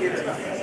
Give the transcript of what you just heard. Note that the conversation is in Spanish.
Gracias.